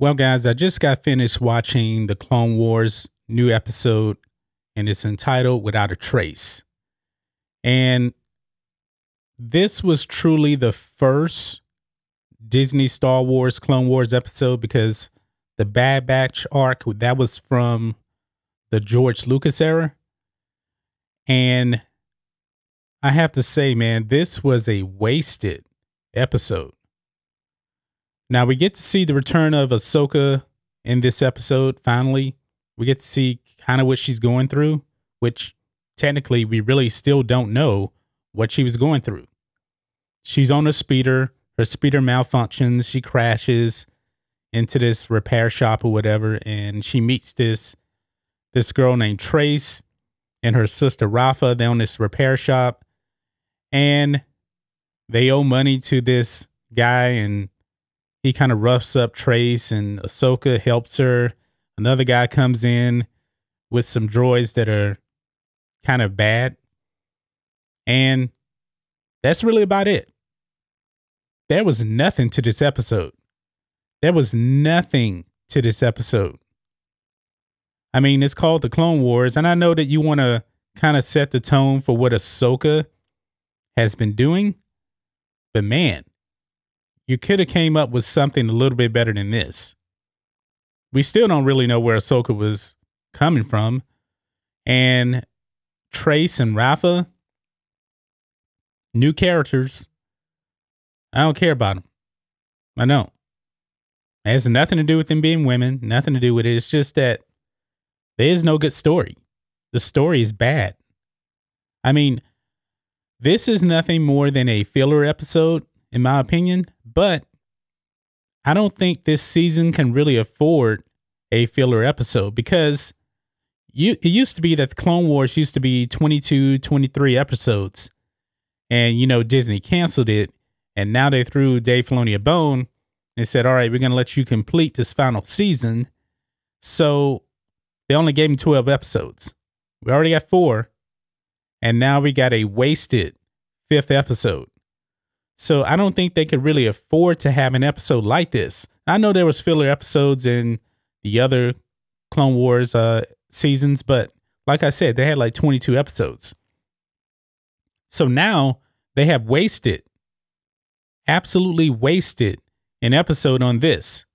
Well, guys, I just got finished watching the Clone Wars new episode, and it's entitled Without a Trace. And this was truly the first Disney Star Wars Clone Wars episode because the Bad Batch arc that was from the George Lucas era. And I have to say, man, this was a wasted episode. Now we get to see the return of Ahsoka in this episode. Finally, we get to see kind of what she's going through, which technically we really still don't know what she was going through. She's on a speeder. Her speeder malfunctions. She crashes into this repair shop or whatever, and she meets this this girl named Trace and her sister Rafa. They own this repair shop, and they owe money to this guy, and he kind of roughs up Trace and Ahsoka helps her. Another guy comes in with some droids that are kind of bad. And that's really about it. There was nothing to this episode. There was nothing to this episode. I mean, it's called the Clone Wars, and I know that you want to kind of set the tone for what Ahsoka has been doing, but man, you could have came up with something a little bit better than this. We still don't really know where Ahsoka was coming from. And Trace and Rafa, new characters. I don't care about them. I don't. It has nothing to do with them being women, nothing to do with it. It's just that there is no good story. The story is bad. I mean, this is nothing more than a filler episode, in my opinion. But I don't think this season can really afford a filler episode because you it used to be that the Clone Wars used to be 22, 23 episodes. And you know, Disney canceled it. And now they threw Dave Filoni a bone and said, All right, we're gonna let you complete this final season. So they only gave him 12 episodes. We already got four. And now we got a wasted fifth episode. So I don't think they could really afford to have an episode like this. I know there was filler episodes in the other Clone Wars uh, seasons, but like I said, they had like 22 episodes. So now they have wasted, absolutely wasted an episode on this.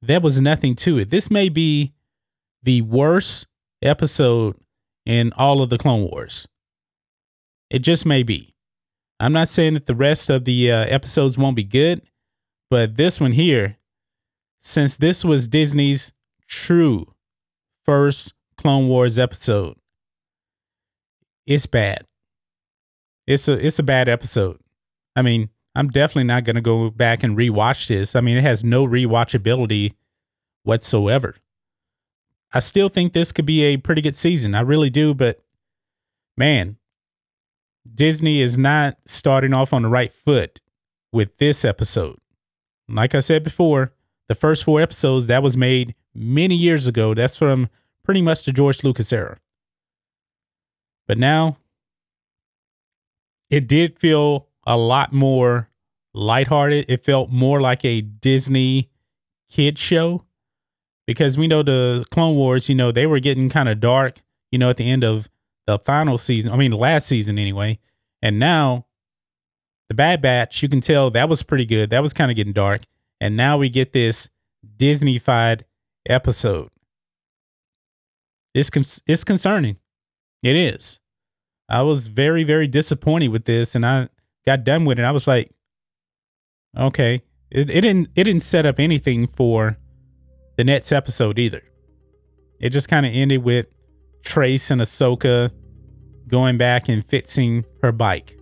There was nothing to it. This may be the worst episode in all of the Clone Wars. It just may be. I'm not saying that the rest of the uh, episodes won't be good, but this one here, since this was Disney's true first Clone Wars episode, it's bad. It's a it's a bad episode. I mean, I'm definitely not going to go back and rewatch this. I mean, it has no rewatchability whatsoever. I still think this could be a pretty good season. I really do, but man, Disney is not starting off on the right foot with this episode. Like I said before, the first four episodes that was made many years ago. That's from pretty much the George Lucas era. But now it did feel a lot more lighthearted. It felt more like a Disney kid show because we know the Clone Wars, you know, they were getting kind of dark, you know, at the end of the final season. I mean, last season anyway. And now the Bad Batch, you can tell that was pretty good. That was kind of getting dark. And now we get this Disneyfied episode. It's con- it's concerning. It is. I was very very disappointed with this, and I got done with it. I was like, okay, it, it didn't it didn't set up anything for the next episode either. It just kind of ended with Trace and Ahsoka going back and fixing her bike.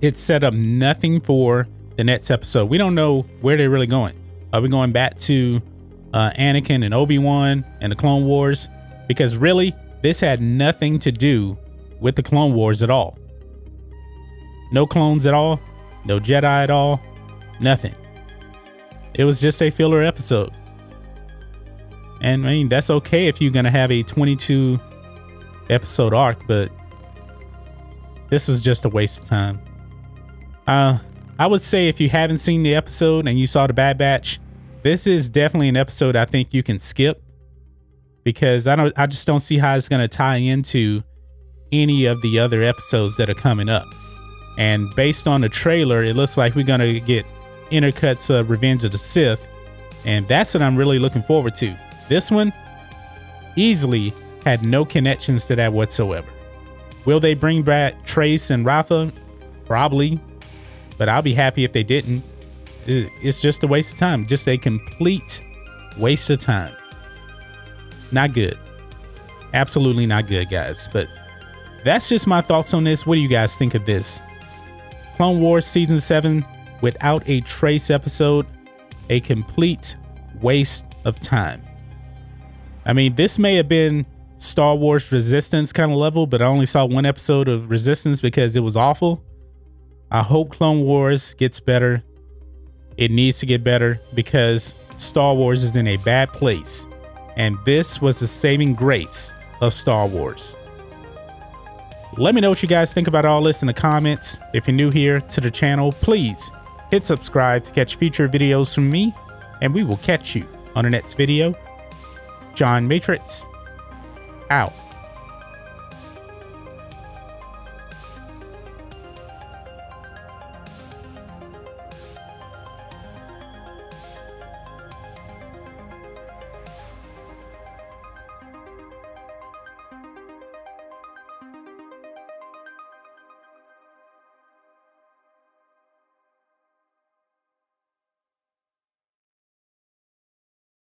It set up nothing for the next episode. We don't know where they're really going. Are we going back to uh, Anakin and Obi Wan and the Clone Wars? Because really, this had nothing to do with the Clone Wars at all. No clones at all, no Jedi at all, nothing. It was just a filler episode. And I mean, that's okay if you're going to have a 22 episode arc, but this is just a waste of time. Uh, I would say if you haven't seen the episode and you saw the Bad Batch, this is definitely an episode I think you can skip because I don't I just don't see how it's going to tie into any of the other episodes that are coming up. And based on the trailer, it looks like we're going to get intercuts of Revenge of the Sith, and that's what I'm really looking forward to. This one easily had no connections to that whatsoever. Will they bring back Trace and Rafa? Probably, but I'll be happy if they didn't. It's just a waste of time, just a complete waste of time. Not good. Absolutely not good, guys. But that's just my thoughts on this. What do you guys think of this? Clone Wars Season 7 without a trace episode, a complete waste of time. I mean, this may have been Star Wars Resistance kind of level, but I only saw one episode of Resistance because it was awful. I hope Clone Wars gets better. It needs to get better because Star Wars is in a bad place. And this was the saving grace of Star Wars. Let me know what you guys think about all this in the comments. If you're new here to the channel, please hit subscribe to catch future videos from me, and we will catch you on the next video. John Matrixx, out.